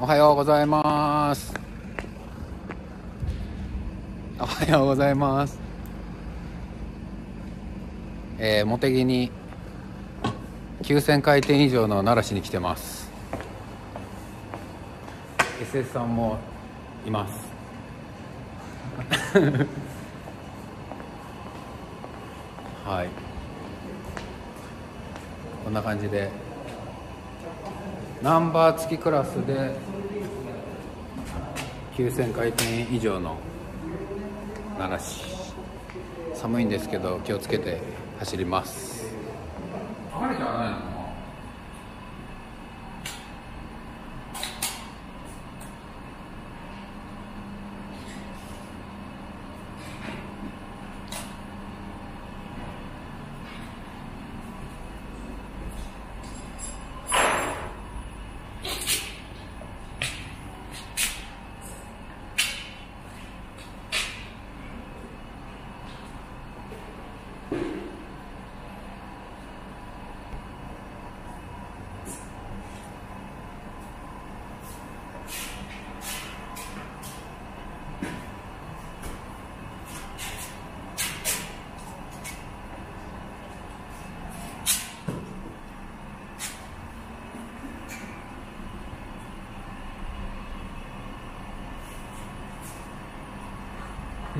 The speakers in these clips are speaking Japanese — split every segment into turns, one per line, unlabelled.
おはようございます。おはようございます。えー、茂木に9000回転以上の奈良市に来てます。SS さんもいます。はい。こんな感じでナンバー付きクラスで9000回転以上の奈良市寒いんですけど気をつけて走ります。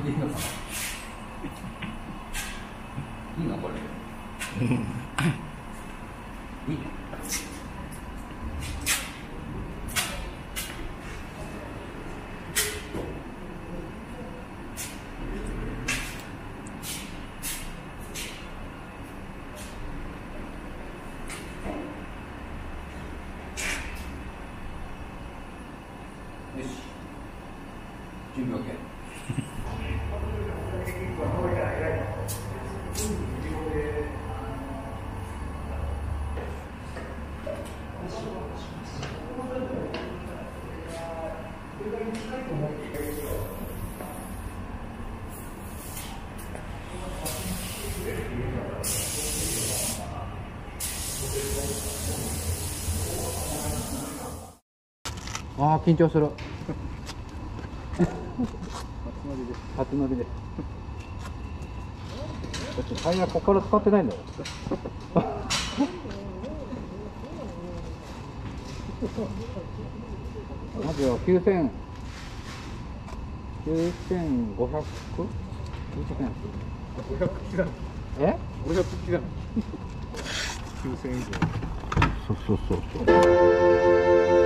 いいいのかないいのこれ。いいよし。準備 OK 緊張する。初乗りで。だってタイヤここから使ってないんだよまずは9000 9500 900円
500匹だ
え
？500匹だ9000以上。
そうそうそうそう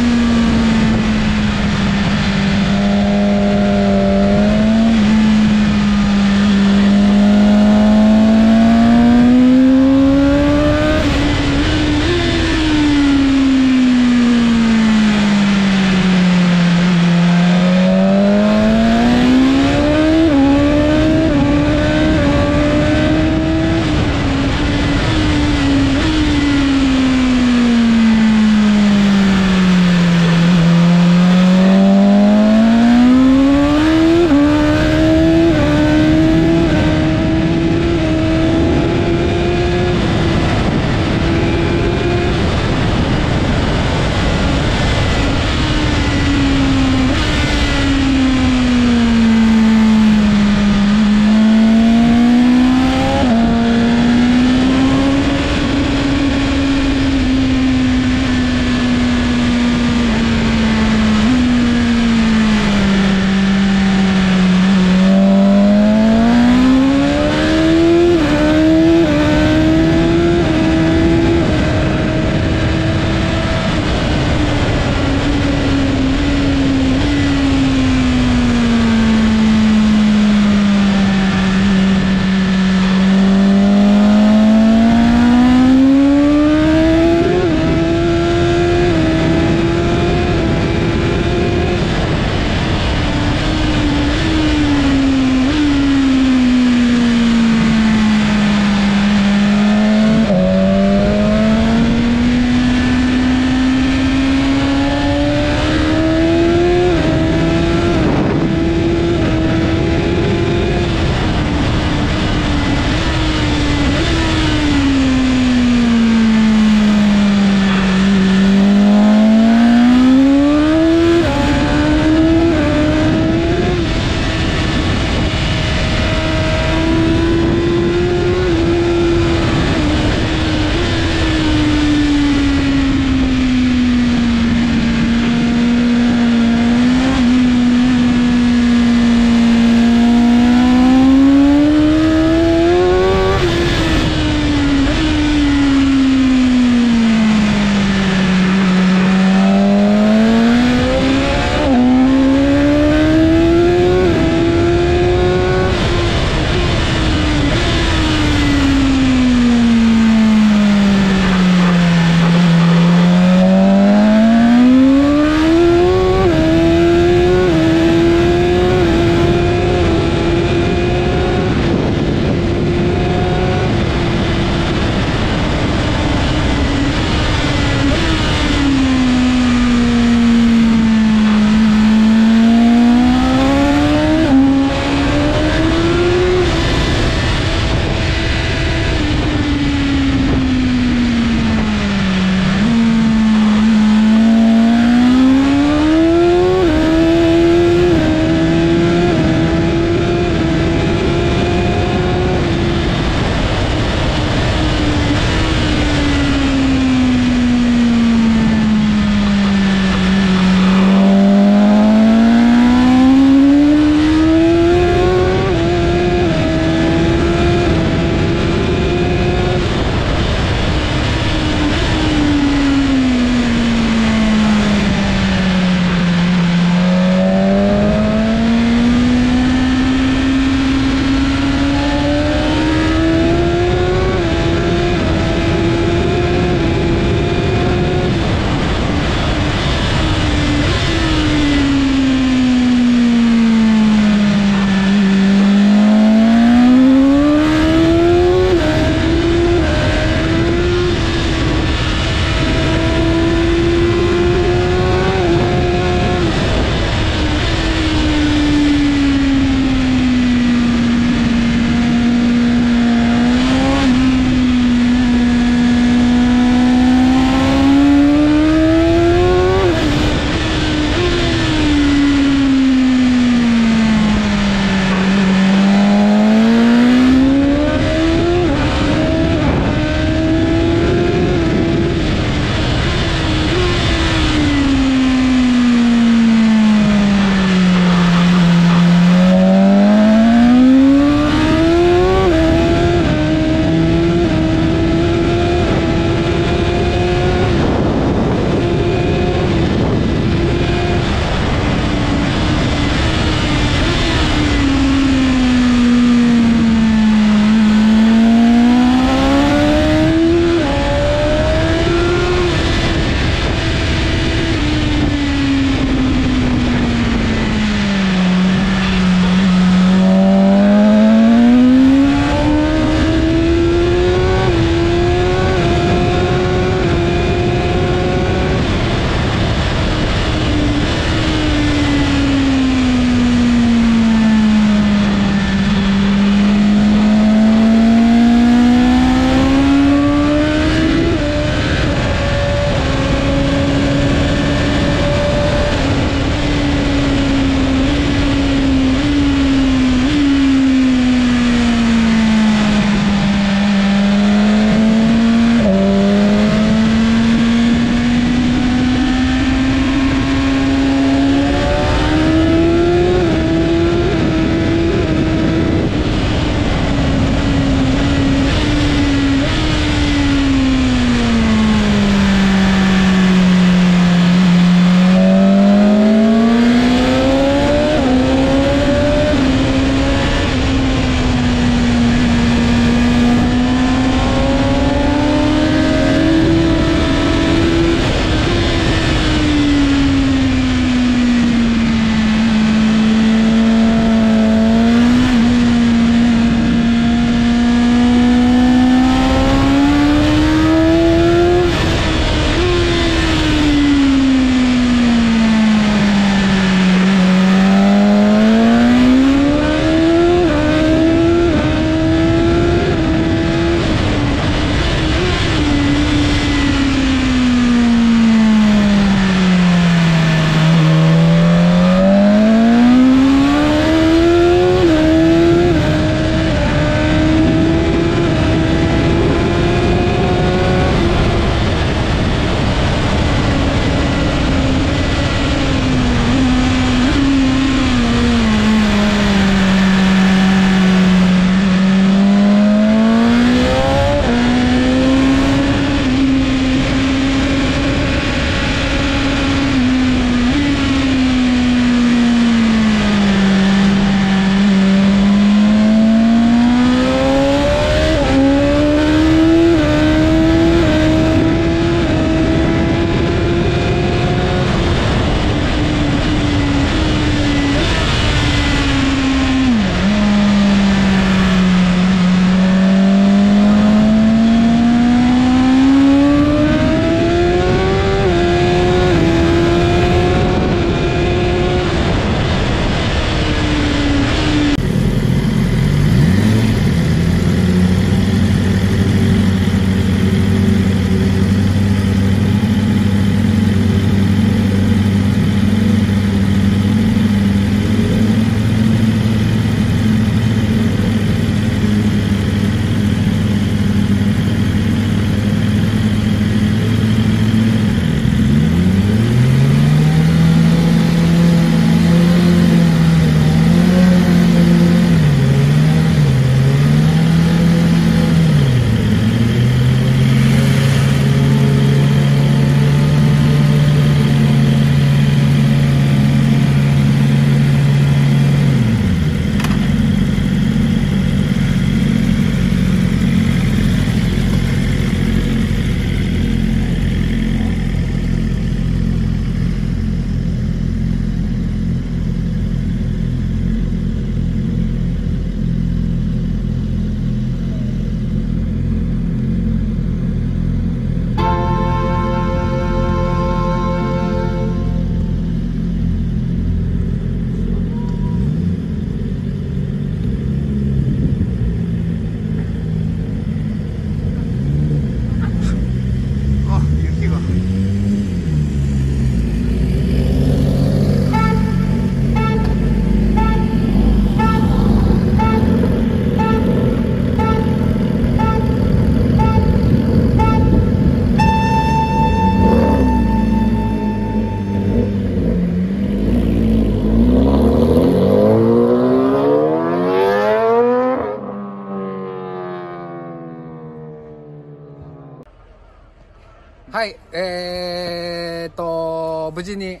に、え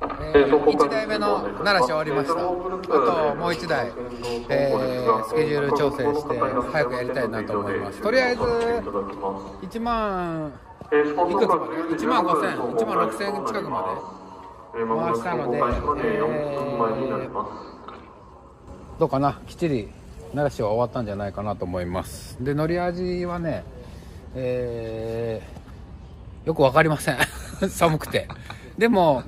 ー、1台目の奈良市終わりました。あともう1台、えー、スケジュール調整して早くやりたいなと思います。とりあえず1万いくつまで？1万5000 1万6000近くまで回したので、えー、どうかな？きっちり奈良市は終わったんじゃないかなと思います。で乗り味はねえー、よく分かりません 寒くて。でも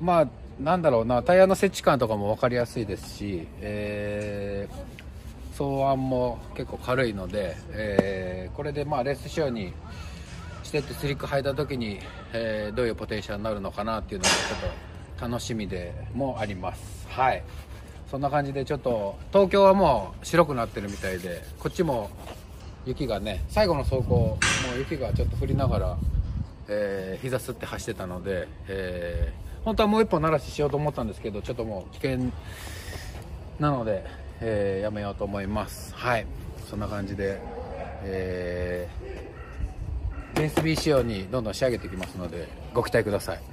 まあなんだろうなタイヤの設置感とかも分かりやすいですし、えー、草案も結構軽いので、えー、これでまあレース仕様にしてってスリック履いた時に、えー、どういうポテンシャルになるのかなっていうのがちょっと楽しみでもあります。はい。そんな感じでちょっと東京はもう白くなってるみたいでこっちも雪がね最後の走行もう雪がちょっと降りながら、えー、膝すって走ってたので、えー、本当はもう一本鳴らししようと思ったんですけどちょっともう危険なので、えー、やめようと思います。はい。そんな感じで、えー、ベース B 仕様にどんどん仕上げていきますのでご期待ください。